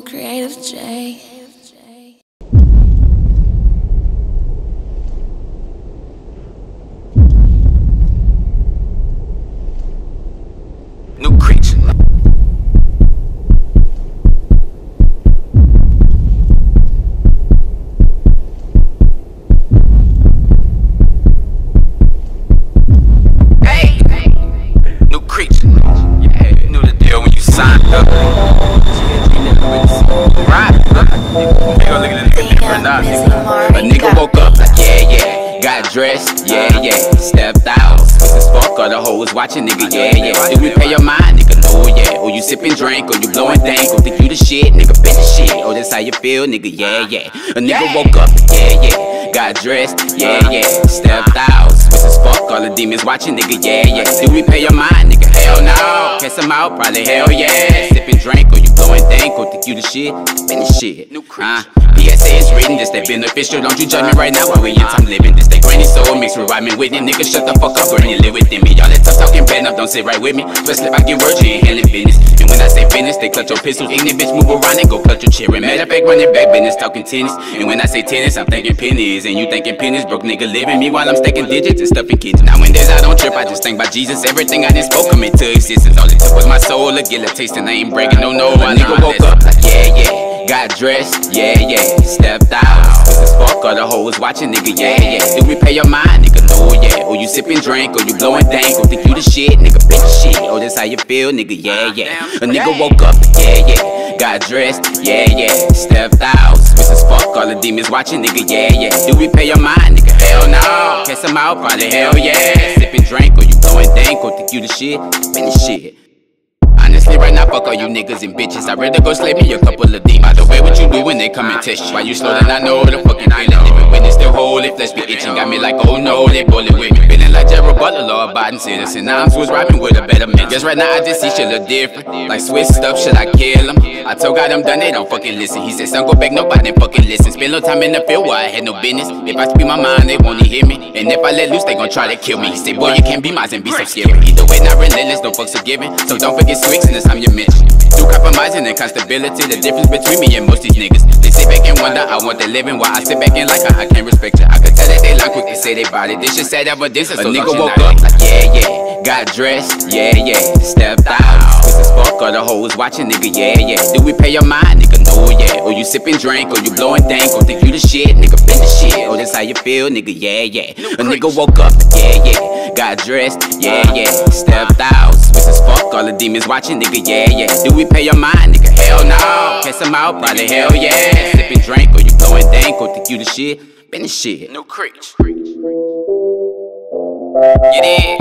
Creative J. dressed, yeah, yeah. Stepped out. Swiss as fuck, all the hoes watching, nigga, yeah, yeah. Do we pay your mind, nigga? No, yeah. Or you sipping drink, or you blowing dank, or think you the shit, nigga, bitch the shit. Oh, that's how you feel, nigga, yeah, yeah. A nigga woke up, yeah, yeah. Got dressed, yeah, yeah. Stepped out. Swiss as fuck, all the demons watching, nigga, yeah, yeah. Do we pay your mind, nigga? Hell no. Kiss him out, probably hell yeah. Sipping drink, or you blowing dank, or think you the shit, been the shit. Uh, PSA is written, this they beneficial. Don't you judge me right now while we in time living. This they granny soul mixed with rhyming with it. Nigga, shut the fuck up, granny, live within me. Y'all let tough talking bad enough, don't sit right with me. Especially if I get word, you ain't handling business. And when I say business, they clutch your pistols. Ignorant bitch, move around and go clutch your chair. And matter fact, running back business, talking tennis. And when I say tennis, I'm thinking pennies. And you thinking pennies, broke nigga living me while I'm stacking digits and stuffing kids. Now when there's I don't trip, I just think about Jesus. Everything I done spoke come into existence. All it took was my soul to get a taste, and I ain't bragging, no, no. A nigga woke up like, yeah, yeah. Got dressed, yeah, yeah. Stepped out. Swiss as fuck, all the hoes watching, nigga, yeah, yeah. Do we pay your mind, nigga? No, yeah. Or you sipping drink, or you blowing dank, or think you the shit, nigga, bitch shit. Oh, that's how you feel, nigga, yeah, yeah. A nigga woke up, yeah, yeah. Got dressed, yeah, yeah. Stepped out. Swiss as fuck, all the demons watching, nigga, yeah, yeah. Do we pay your mind, nigga? Hell no. Kiss him out, probably hell yeah. Sipping drink, or you blowing dank, or think you the shit, been the shit. Now, fuck all you niggas and bitches. I'd rather go slay me a couple of demons. The way, what you do when they come and test you? Why you slow, then I know the fucking feeling. Living when it's still if let's be itching. Got me like, oh no, they bullet with me. Like Gerard Butler, law abiding citizen. Now I'm Swiss rhyming with a better man. Guess right now I just see shit look different. Like Swiss stuff, should I kill him? I told God I'm done, they don't fucking listen. He said, son, go back, nobody fucking listen. Spend no time in the field where I had no business. If I speak my mind, they won't hear me. And if I let loose, they gon' try to kill me. He said, boy, you can't be mine and be so scary. Either way, not relentless, no fucks are given. So don't forget swings and it's time you mention. Through compromising and constability, the difference between me and most these niggas. They sit I want the living, while I sit back and like I, I can't respect you. I could tell that they lie quick to say they body. This shit sad evidence, a nigga woke up like, yeah, yeah. Got dressed, yeah, yeah. Stepped out. Swiss as fuck, all the hoes watching, nigga, yeah, yeah. Do we pay your mind, nigga? No, yeah. Or you sipping drink, or you blowing dank, or think you the shit, nigga, been the shit. Oh, that's how you feel, nigga, yeah, yeah. A nigga woke up, yeah, yeah. Got dressed, yeah, yeah. Stepped out. Swiss as fuck, all the demons watching, nigga, yeah, yeah. Do we pay your mind, nigga? Hell no. Kiss him out, probably hell yeah. Sipping drink, or you blowing dank, or think you the shit, been the shit. New creech. Get in.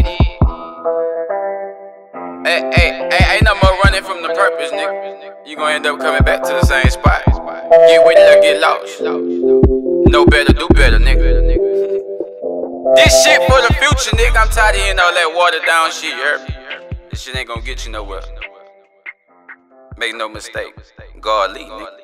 Hey, hey, hey, ain't no more running from the purpose, nigga. You gon' end up coming back to the same spot. Get with it or get lost. Know better, do better, nigga. This shit for the future, nigga. I'm tired of hearing all that watered down shit, you heard me? This shit ain't gonna get you nowhere. Make no mistake. God lead, nigga.